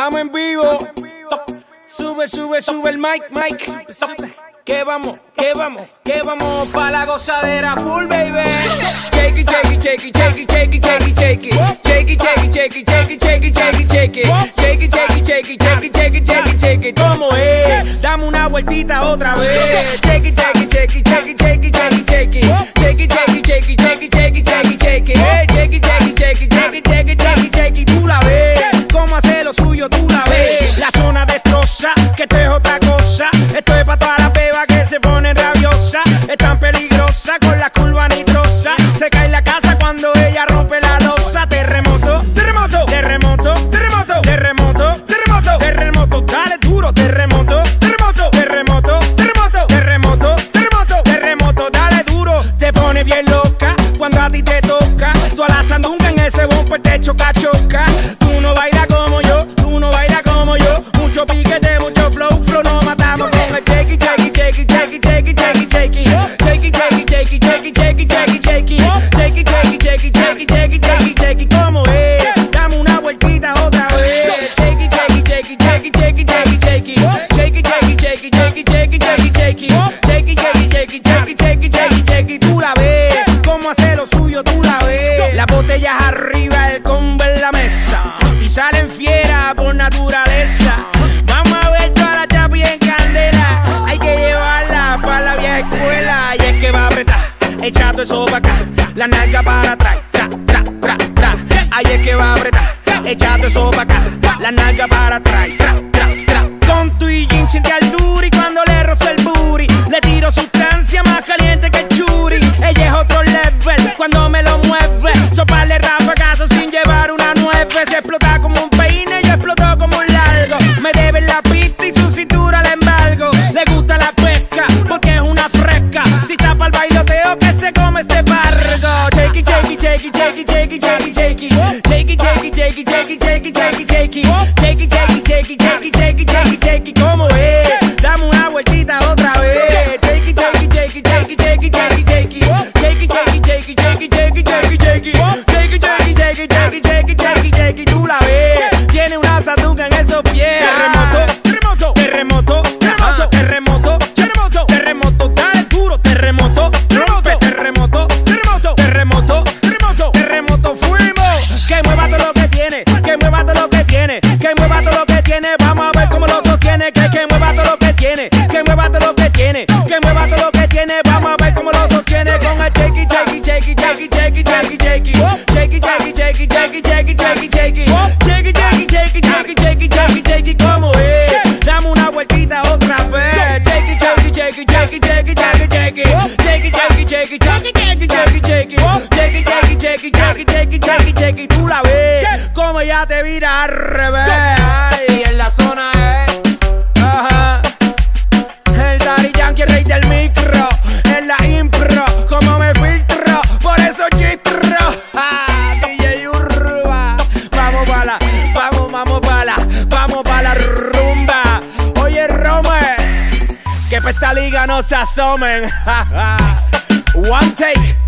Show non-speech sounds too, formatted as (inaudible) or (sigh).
Estamos en vivo. Sube, sube, sube el mic, mic. Que vamos, que vamos, que vamos pa' la gozadera full, baby. Shake it, shake it, shake it, shake it, shake it, shake it, shake it. Shake it, shake it, shake it, shake it, shake it, shake it, shake it. Shake it, shake it, shake it, shake it, shake it, shake it, shake it. ¿Cómo es? Dame una vueltita otra vez. Shake it, shake naturaleza. Vamos a ver toda la chapi en candela. Hay que llevarla para la vieja escuela. Y es que va a apretar, echando eso para acá. La nalga para atrás. Tra, tra, tra, tra. Ahí es que va a apretar, echando eso para acá. La nalga para atrás. Tra, tra, tra. Con tu y jean siente al it, take it, take it, take it, take it. Take it, take it, take it, take it, take it, take it, take it, como es. Dame una vueltita otra vez. Take it, take it, take it, take it, take it, take it, take it. Take it, take it, take it, take it, take it, take it, take it. Take it, take it, take it, take it, take it, take it, take it, tú la ves. Gasta lo que tiene, vamos a ver cómo lo sostiene con el shaky, shaky, shaky, shaky, shaky, shaky, shaky. Shaky, shaky, shaky, shaky, shaky, shaky, shaky. Shaky, shaky, shaky, shaky, shaky, shaky, shaky, como es. Dame una vueltita otra vez. Shaky, shaky, shaky, shaky, shaky, shaky, shaky. Shaky, shaky, shaky, shaky, shaky, shaky, shaky. Shaky, shaky, shaky, shaky, shaky, shaky, shaky. Tú la ves como ya te vira al revés. Y en la zona esta liga no se asomen. (laughs) One take.